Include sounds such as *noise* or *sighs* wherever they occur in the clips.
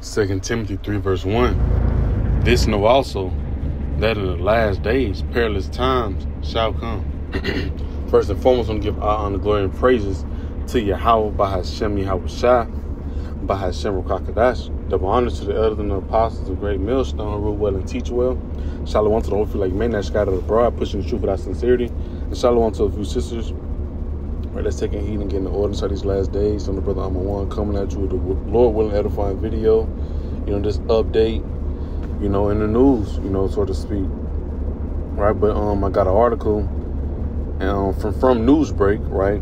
2 Timothy 3, verse 1. This know also that in the last days perilous times shall come. *clears throat* First and foremost, I'm going to give all honor, glory, and praises to Yahweh, Bahashem, Yahweh by Bahashem, Rakakadash. Double honor to the elders and the apostles of great millstone, rule well and teach well. Shalom to the old like men that scattered abroad, pushing the truth without sincerity. And shalom to a few sisters Right, take a heed and get in the order of these last days. I'm the brother I'm a one coming at you with the Lord willing edifying video. You know, this update, you know, in the news, you know, so to speak. Right, but um I got an article um from from Newsbreak, right?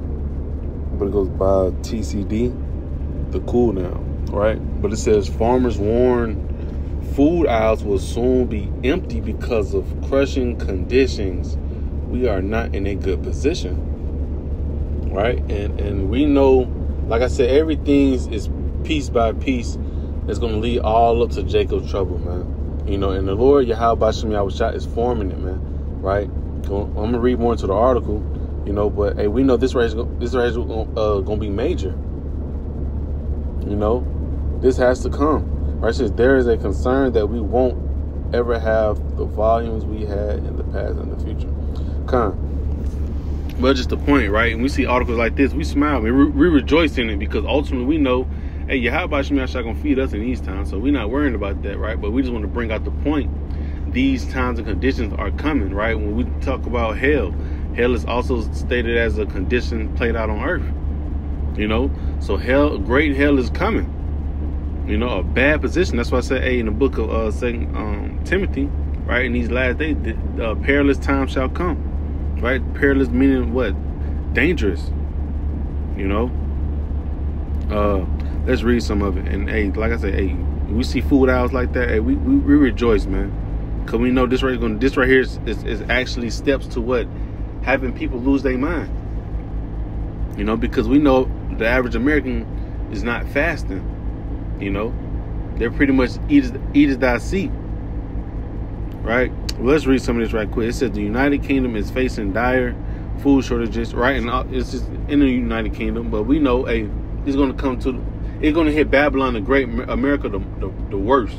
But it goes by TCD, the Cool Down, right? But it says farmers warn food aisles will soon be empty because of crushing conditions. We are not in a good position right? And and we know, like I said, everything is piece by piece that's going to lead all up to Jacob's trouble, man. You know, and the Lord Yahweh Yahushua is forming it, man. Right? I'm gonna read more into the article, you know, but hey, we know this race this race is uh, gonna be major. You know, this has to come. Right? Says there is a concern that we won't ever have the volumes we had in the past and the future. Come. But just the point, right? And we see articles like this, we smile, we, re- we rejoice in it because ultimately we know, hey, Yahweh Shemiah gonna feed us in these times, so we're not worrying about that, right? But we just want to bring out the point. These times and conditions are coming, right? When we talk about hell, hell is also stated as a condition played out on earth. You know, so hell, great hell is coming. You know, a bad position. That's why I said, hey, in the book of uh, Second um, Timothy, right? In these last days, the uh, perilous time shall come right? Perilous meaning what? Dangerous. You know. Uh, let's read some of it. And hey, like I said, hey, we see food aisles like that. Hey, we, we, we rejoice, man, cause we know this right going. This right here is, is, is actually steps to what having people lose their mind. You know, because we know the average American is not fasting. You know, they're pretty much eat as, eat as thy seat. Right? Let's read some of this right quick. It says the United Kingdom is facing dire food shortages, right? And uh, it's just in the United Kingdom, but we know, hey, it's going to come to, it's going to hit Babylon the Great, America the, the, the worst.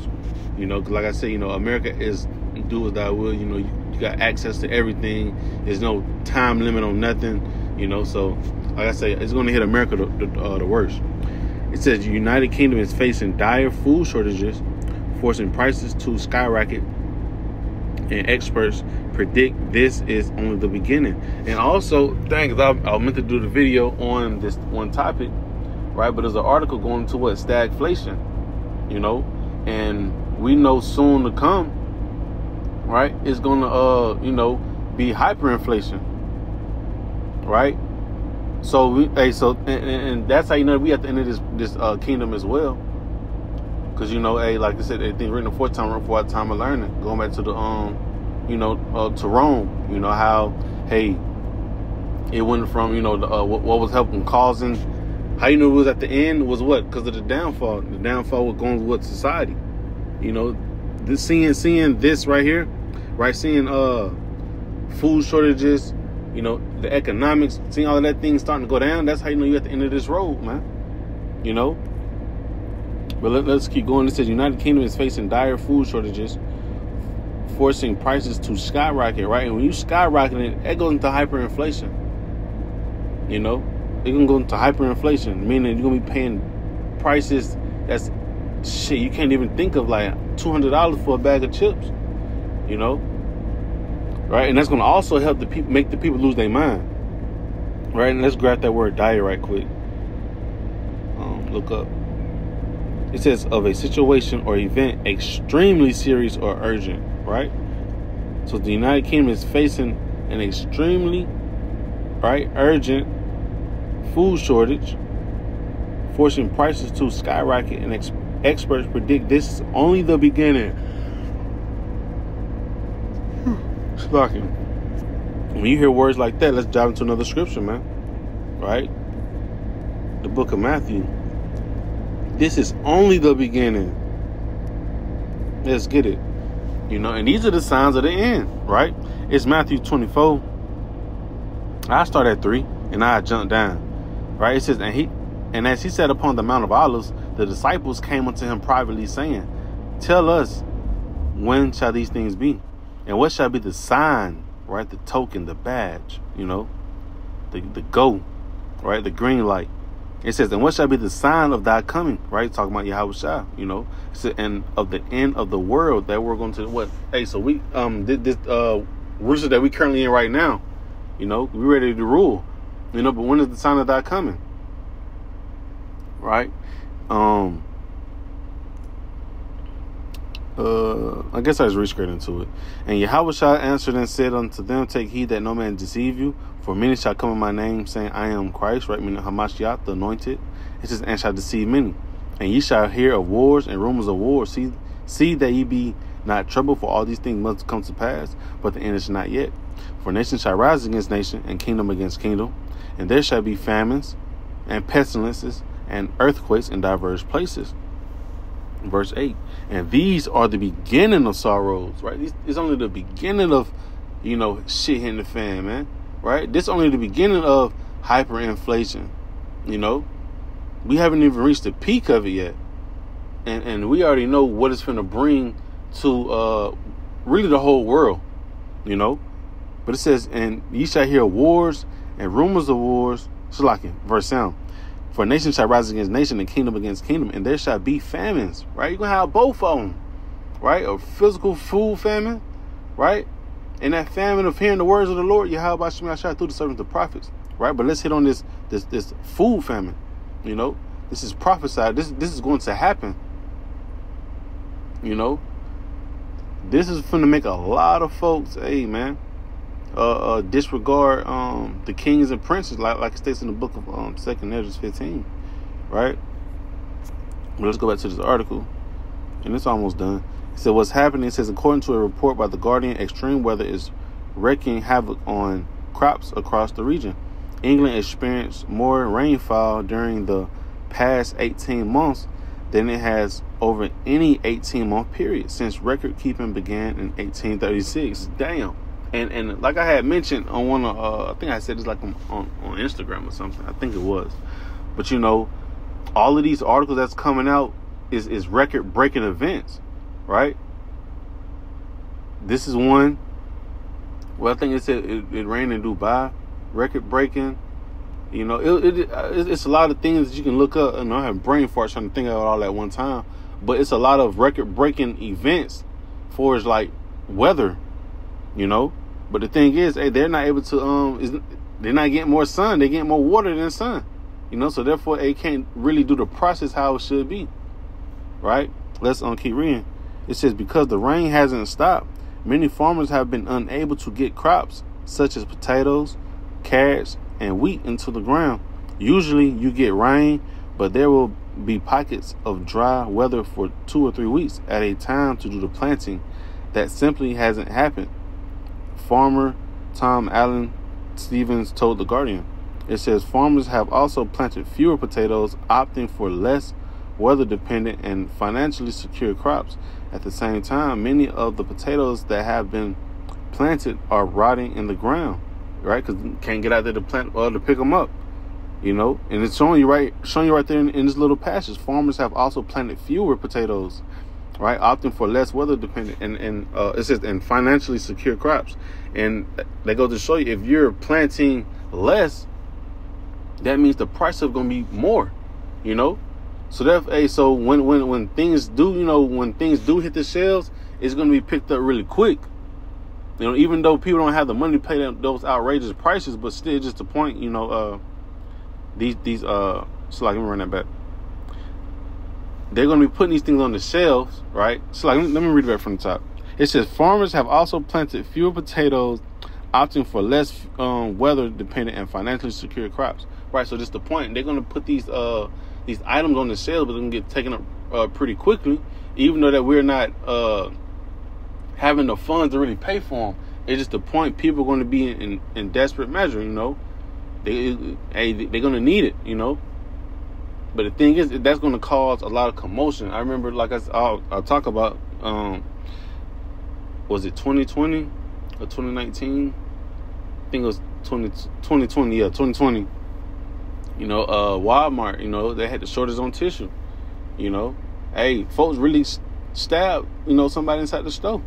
You know, like I said, you know, America is do as thou will. You know, you, you, got access to everything. There's no time limit on nothing. You know, so like I say, it's going to hit America the, the, uh, the worst. It says the United Kingdom is facing dire food shortages, forcing prices to skyrocket and experts predict this is only the beginning. And also, thanks, I, I meant to do the video on this one topic, right? But there's an article going to what stagflation, you know, and we know soon to come, right? It's gonna, uh, you know, be hyperinflation, right? So we, hey, so and, and, that's how you know we at the end of this this uh, kingdom as well. Cause you know, hey, like I said, everything written the fourth time, for time of learning. Going back to the um, you know, uh, to Rome. You know how, hey, it went from you know the, uh, what, what, was helping causing. How you knew it was at the end was what? Because of the downfall. The downfall was going with society. You know, this seeing seeing this right here, right? Seeing uh, food shortages. You know, the economics. Seeing all of that thing starting to go down. That's how you know you're at the end of this road, man. You know, but let, us keep going. It says United Kingdom is facing dire food shortages, forcing prices to skyrocket. Right, and when you skyrocket it, it goes into hyperinflation. You know, it's gonna go into hyperinflation, meaning you're gonna be paying prices that's shit you can't even think of, like two hundred dollars for a bag of chips. You know, right, and that's gonna also help the people make the people lose their mind. Right, and let's grab that word dire right quick. Um, look up. It says of a situation or event extremely serious or urgent, right? So the United Kingdom is facing an extremely right urgent food shortage, forcing prices to skyrocket, and ex- experts predict this is only the beginning. Shocking. When you hear words like that, let's dive into another scripture, man. Right? The book of Matthew. This is only the beginning. Let's get it. You know, and these are the signs of the end, right? It's Matthew 24. I start at 3 and I jump down. Right? It says, and he and as he sat upon the Mount of Olives, the disciples came unto him privately, saying, Tell us, when shall these things be? And what shall be the sign, right? The token, the badge, you know, the, the go, right? The green light. It says, And what shall be the sign of thy coming, right? Talking about Yahweh Shah, you know, and of the end of the world that we're going to, what? Hey, so we, um, this, uh, rooster that we currently in right now, you know, we ready to rule, you know, but when is the sign of thy coming? Right? Um, uh, I guess I just reached straight into it. And Yahweh Shah answered and said unto them, Take heed that no man deceive you, for many shall come in my name, saying, I am Christ, right? Meaning Hamashiach, the anointed. It says, And shall deceive many. And ye shall hear of wars and rumors of wars. See, see that ye be not troubled, for all these things must come to pass, but the end is not yet. For nation shall rise against nation, and kingdom against kingdom, and there shall be famines and pestilences and earthquakes in diverse places. Verse 8. And these are the beginning of sorrows, right? it's only the beginning of, you know, shit hitting the fan, man. Right? This only the beginning of hyperinflation. You know? We haven't even reached the peak of it yet. And and we already know what it's gonna bring to uh really the whole world. You know? But it says, and ye shall hear wars and rumors of wars. Like verse sound. For nation shall rise against nation and kingdom against kingdom, and there shall be famines, right? You're going to have both of them, right? A physical food famine, right? And that famine of hearing the words of the Lord, Yahweh Shemashah through the servants of the prophets, right? But let's hit on this this this food famine, you know? This is prophesied. This this is going to happen. You know? This is going to make a lot of folks, hey man, uh, uh, disregard um, the kings and princes, like like it states in the book of um, Second Ezra 15, right? But let's go back to this article, and it's almost done. It said what's happening. It says according to a report by the Guardian, extreme weather is wreaking havoc on crops across the region. England experienced more rainfall during the past 18 months than it has over any 18 month period since record keeping began in 1836. Damn and and like I had mentioned on one of uh, I think I said this like on, on, Instagram or something. I think it was, but you know, all of these articles that's coming out is is record breaking events, right? This is one. Well, I think it said it, it rained in Dubai, record breaking. You know, it, it, it's a lot of things that you can look up. And I have brain farts trying to think of it all at one time, but it's a lot of record breaking events for as like weather you know. But the thing is, hey, they're not able to um, is they're not getting more sun. They're getting more water than sun, you know. So therefore, they can't really do the process how it should be, right? Let's um keep reading. It says because the rain hasn't stopped, many farmers have been unable to get crops such as potatoes, carrots, and wheat into the ground. Usually, you get rain, but there will be pockets of dry weather for two or three weeks at a time to do the planting. That simply hasn't happened farmer Tom Allen Stevens told The Guardian. It says farmers have also planted fewer potatoes, opting for less weather dependent and financially secure crops. At the same time, many of the potatoes that have been planted are rotting in the ground, right? Because can't get out there to plant or to pick them up, you know. And it's showing you right, showing you right there in, in this little passage. Farmers have also planted fewer potatoes right? Opting for less weather dependent and and uh, it says and financially secure crops. And they go to show you if you're planting less, that means the price of going to be more, you know. So that hey, so when when when things do, you know, when things do hit the shelves, it's going to be picked up really quick. You know, even though people don't have the money to pay them, those outrageous prices, but still, just the point, you know, uh, these these uh, so like let me run that back they're going to be putting these things on the shelves, right? So, like, let me read it back from the top. It says farmers have also planted fewer potatoes, opting for less um, weather dependent and financially secure crops, right? So, just the point, they're going to put these uh, these items on the shelves, but they're going to get taken up uh, pretty quickly, even though that we're not uh, having the funds to really pay for them. It's just the point people are going to be in, in, in desperate measure, you know. They, hey, they're going to need it, you know. But the thing is, that's going to cause a lot of commotion. I remember, like I, I'll, I'll talk about, um, was it 2020 or 2019? I think it was 20, 2020, yeah, 2020. You know, uh, Walmart, you know, they had the shortage on tissue. You know, hey, folks really stabbed, you know, somebody inside the store.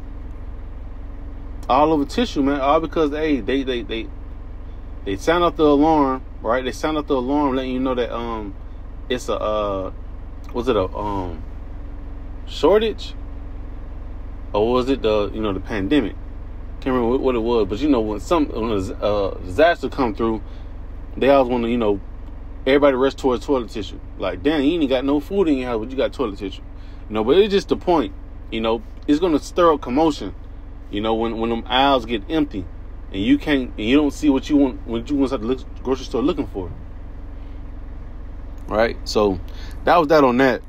All over tissue, man. All because hey, they they they they sound out the alarm, right? They sound out the alarm letting you know that um it's a uh was it a um shortage? Or was it the you know the pandemic? Can't remember what it was, but you know when some when a uh, disaster come through, they always want to you know everybody rush towards toilet tissue. Like, damn, you ain't got no food in your house, but you got toilet tissue. You know, but it's just the point. You know, it's gonna stir up commotion. You know, when when them aisles get empty, and you can't, and you don't see what you want, what you want at the grocery store looking for. Right. So that was that on that.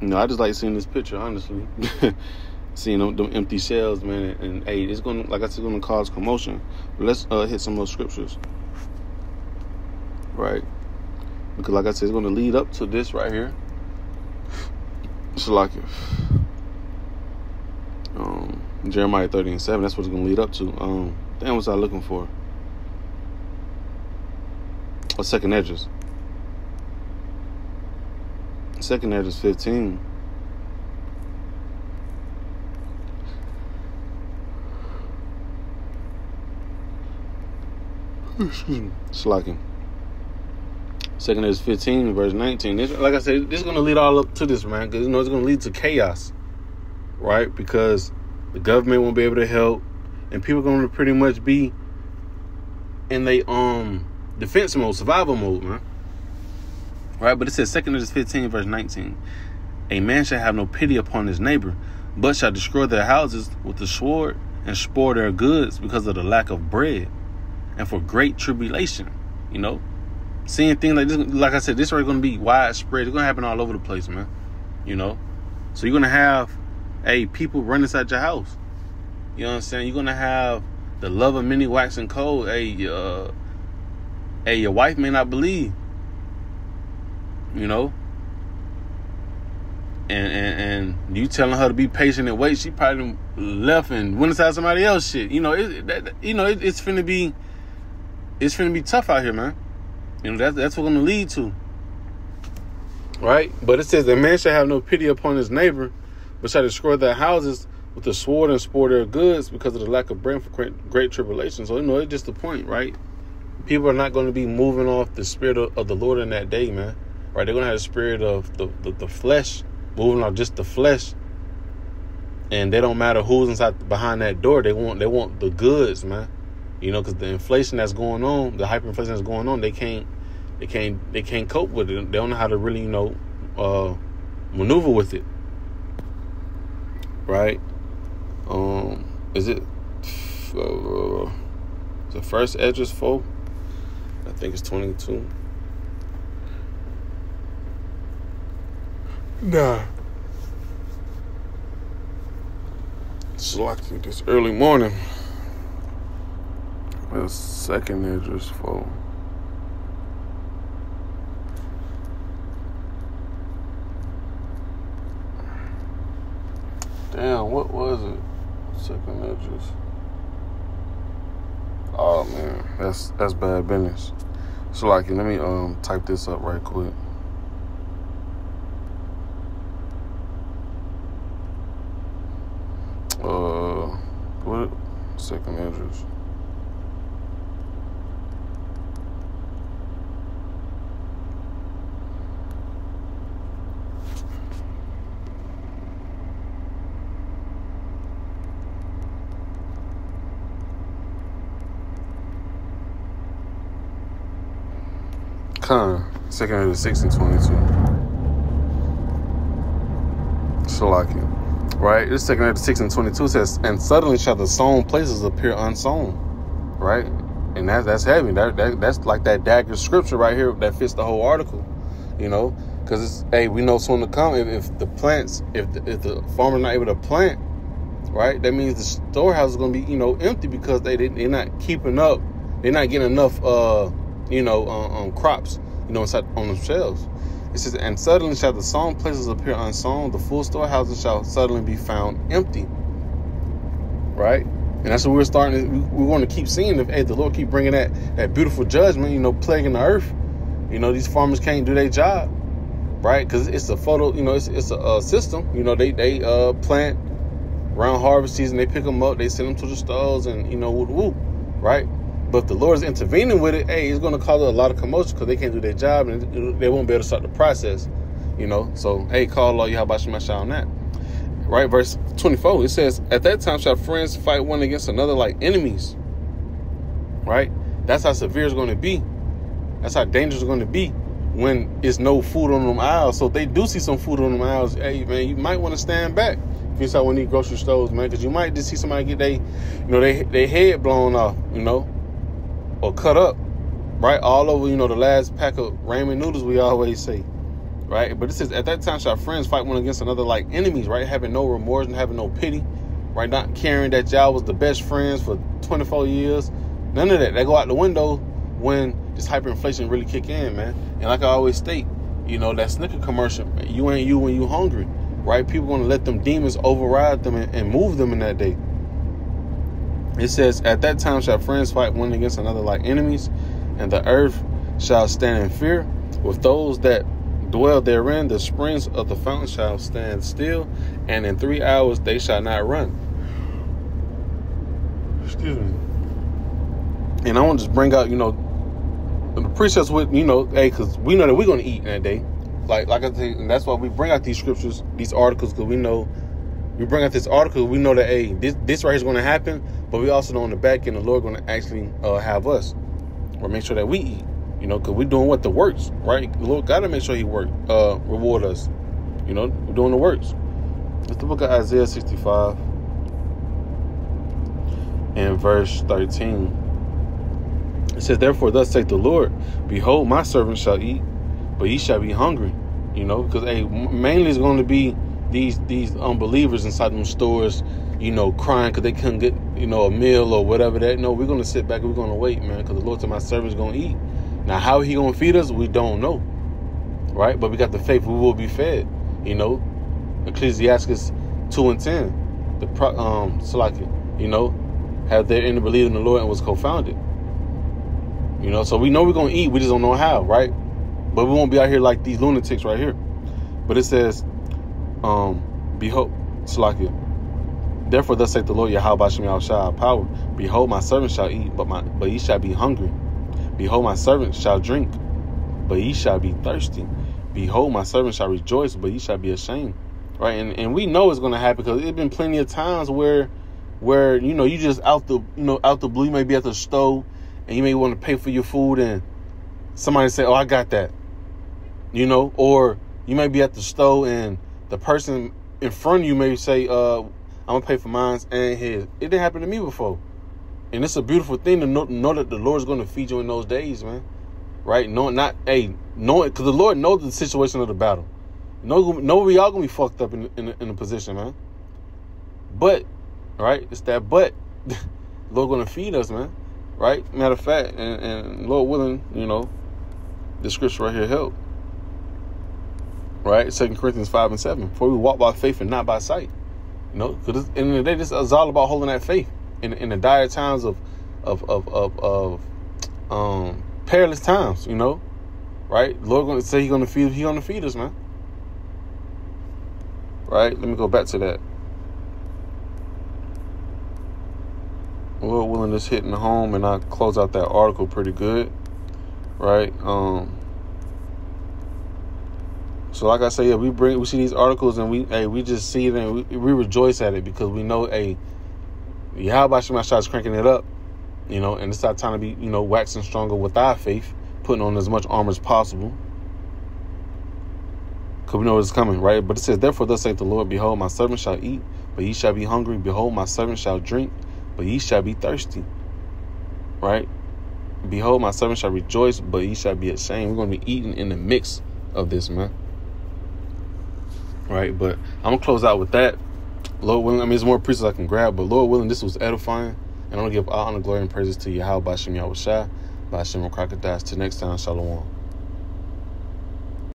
You know, I just like seeing this picture, honestly. *laughs* seeing them, them, empty shells, man, and, and, hey, it's gonna, like I said, gonna cause commotion. But let's uh, hit some more scriptures right? Because like I said, it's to lead up to this right here. Like um, Jeremiah 30 and 7. That's what it's to lead up to. Um, damn, what's I looking for? A second Esdras. Second Esdras 15. Excuse me. Slacking. Second is 15, verse 19. This, like I said, this is going to lead all up to this, man, because you know it's going to lead to chaos, right? Because the government won't be able to help, and people are going to pretty much be in they um defense mode, survival mode, man. Right? But it says second is 15, verse 19. A man shall have no pity upon his neighbor, but shall destroy their houses with the sword and spoil their goods because of the lack of bread and for great tribulation. You know, seeing things like this, like I said, this is going to be widespread. It's going to happen all over the place, man. You know, so you're going to have, hey, people run inside your house. You know what I'm saying? You're going to have the love of many waxing cold. Hey, uh, hey, your wife may not believe. You know, and, and and you telling her to be patient and wait, she probably left and went inside somebody else shit. You know, it, that, you know, it, it's finna be, it's finna be tough out here, man. You know, that's that's what gonna lead to. Right? But it says the man shall have no pity upon his neighbor, but shall destroy their houses with the sword and spoil their goods because of the lack of bread for great, great tribulation. So you know, it's just the point, right? People are not going to be moving off the spirit of, of, the Lord in that day, man. Right? They're to have the spirit of the, the, the flesh, moving off just the flesh, and they don't matter who's inside behind that door. They want they want the goods, man. You know, because the inflation that's going on, the hyperinflation that's going on, they can't, they can't, they can't cope with it. They don't know how to really, you know, uh, maneuver with it. Right? Um, is it *sighs* uh, the first Esdras full? I think it's twenty two. Nah. It's like this early morning. The second Esdras four. Damn, what was it? Second Esdras. Oh man, that's that's bad business. So like, let me um type this up right quick. Uh, what? Second Esdras. Con, second of the 6 and 22. Shalaki. Right? This second of 6 and 22 says, And suddenly shall the sown places appear unsown. Right? And that, that's heavy. That, that That's like that dagger scripture right here that fits the whole article. You know? Because it's, hey, we know soon to come if, if the plants, if the, if the farmer's not able to plant, right? That means the storehouse is going to be, you know, empty because they, they're not keeping up. They're not getting enough, uh, you know, um, um, crops, you know, inside on the shelves. It says, and suddenly shall the sown places appear unsown, the full storehouses shall suddenly be found empty. Right? And that's what we're starting we, want to keep seeing if hey, the Lord keep bringing that, that beautiful judgment, you know, plaguing the earth. You know, these farmers can't do their job. right? Because it's a photo, you know, it's, it's a, a, system. You know, they they uh, plant around harvest season, they pick them up, they send them to the stalls, and you know, woo woo, right? But if the Lord's intervening with it, hey, it's going to cause a lot of commotion because they can't do their job and they won't be able to start the process. You know, so hey, call Allah Yahweh on that. Right, verse 24, it says, At that time shall friends fight one against another like enemies. Right? That's how severe it's going to be. That's how dangerous it's going to be when it's no food on them aisles. So if they do see some food on them aisles, hey man, you might want to stand back. If you saw one of these grocery stores, man, because you might just see somebody get they, you know, they they head blown off, you know, or cut up, right? All over, you know, the last pack of ramen noodles we always say right? But this is at that time shall friends fight one against another like enemies, right? Having no remorse and having no pity, right? Not caring that y'all was the best friends for 24 years. None of that. They go out the window when this hyperinflation really kick in, man. And like I always state, you know, that Snicker commercial, you ain't you when you hungry, right? People gonna let them demons override them and, and move them in that day. It says, At that time shall friends fight one against another like enemies, and the earth shall stand in fear with those that dwell therein, the springs of the fountain shall stand still, and in three hours they shall not run. Excuse me. And I want to just bring out, you know, the precepts with, you know, hey, because we know that we're going to eat in that day. Like, like I said, and that's why we bring out these scriptures, these articles, because we know, we bring out this article, we know that, hey, this, this right here is going to happen, but we also know on the back end, the Lord going to actually uh, have us, or make sure that we eat. You know, because we're doing what the works, right? The Lord got to make sure He work, uh, reward us. You know, we're doing the works. It's the book of Isaiah 65 and verse 13. It says, Therefore, thus saith the Lord, Behold, my servant shall eat, but ye shall be hungry. You know, because hey, mainly it's going to be these these unbelievers inside them stores, you know, crying because they couldn't get you know a meal or whatever. That no, we're to sit back and we're to wait, man, because the Lord said, My servant's to eat. Now, how he gonna feed us, we don't know, right? But we got the faith; we will be fed. You know, Ecclesiastes two and ten, the pro, um, Salaki, you know, have their inner belief in the Lord and was co-founded. You know, so we know we're gonna eat, we just don't know how, right? But we won't be out here like these lunatics right here. But it says, um, behold, Salakia. Therefore, thus saith the Lord Yahweh Shem Shah power. Behold, my servant shall eat, but my but ye shall be hungry. Behold, my servant shall drink, but ye shall be thirsty. Behold, my servant shall rejoice, but ye shall be ashamed. Right? And and we know it's gonna happen because it's been plenty of times where where, you know, you just out the you know, out the blue, you may be at the stove and you may want to pay for your food and somebody say, Oh, I got that. You know, or you may be at the stove and the person in front of you may say, uh, I'm gonna pay for mine and his. It didn't happen to me before. And it's a beautiful thing to know, know that the Lord's to feed you in those days, man. Right? Knowing not, hey, knowing, because the Lord knows the situation of the battle. Know, know we all to be fucked up in, in, in a position, man. But, right? It's that but. *laughs* Lord to feed us, man. Right? Matter of fact, and, and Lord willing, you know, the scripture right here help. Right? Second Corinthians 5 and 7. For we walk by faith and not by sight. You know, because in the day, this is all about holding that faith in in the dire times of of of of, of um, perilous times, you know, right? Lord gonna say He gonna feed He gonna feed us, man. Right? Let me go back to that. Lord willing, this hitting home, and I close out that article pretty good, right? Um. So, like I say, yeah, we bring we see these articles, and we hey, we just see it and we, we rejoice at it because we know. Hey, Yahweh Shemashah is cranking it up, you know, and it's our time to be, you know, waxing stronger with our faith, putting on as much armor as possible. Because we know it's coming, right? But it says, Therefore, thus saith the Lord, Behold, my servant shall eat, but ye shall be hungry. Behold, my servant shall drink, but ye shall be thirsty. Right? Behold, my servant shall rejoice, but ye shall be ashamed. We're going to be eating in the mix of this, man. Right? But I'm to close out with that. Lord willing, I mean, there's more pieces I can grab, but Lord willing, this was edifying. And I'm gonna give all honor, glory, and praises to Yahweh Bashem Yahweh Shai, Bashem Crocodiles. Till next time, Shalom.